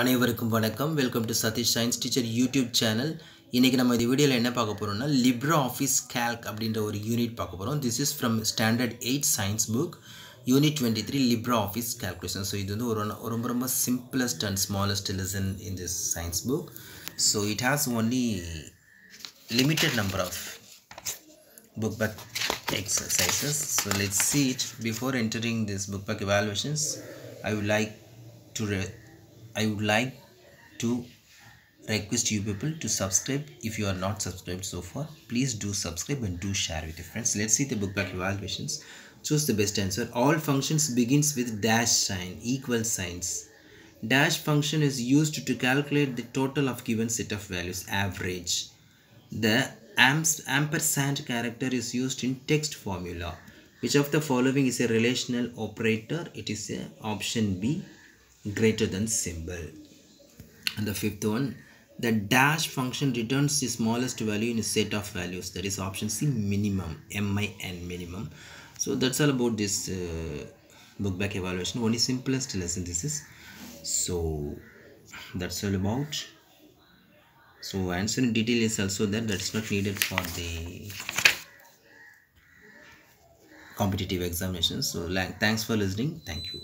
அனைவருக்கும் வணக்கம். Welcome to Satish science teacher YouTube channel இன்றைக்கி நம்ம இந்த வீடியோவில் என்ன பார்க்க போகிறோம்னா லிப்ரா ஆஃபீஸ் கேல்க் அப்படின்ற ஒரு யூனிட் பார்க்க போகிறோம் this is from standard eight science book unit twenty three LibreOffice calculation so இது வந்து ஒரு ரொம்ப ரொம்ப simplest and smallest lesson in this science book so it has only limited number of book back exercises. So let's see it. Before entering this book back evaluations i would like to i would like to request you people to subscribe. If you are not subscribed so far please do subscribe and do share with your friends. Let's see the book back evaluations. Choose the best answer. All functions begins with dash sign equal signs. Dash function is used to calculate the total of given set of values average. The ampersand character is used in text formula. Which of the following is a relational operator? It is a option B, greater than symbol. And the fifth one, the dash function returns the smallest value in a set of values. That is option C, minimum, M-I-N, minimum. So that's all about this uh, book back evaluation. Only simplest lesson this is. So that's all about so answer in detail is also there that's not needed for the competitive examinations so like thanks for listening thank you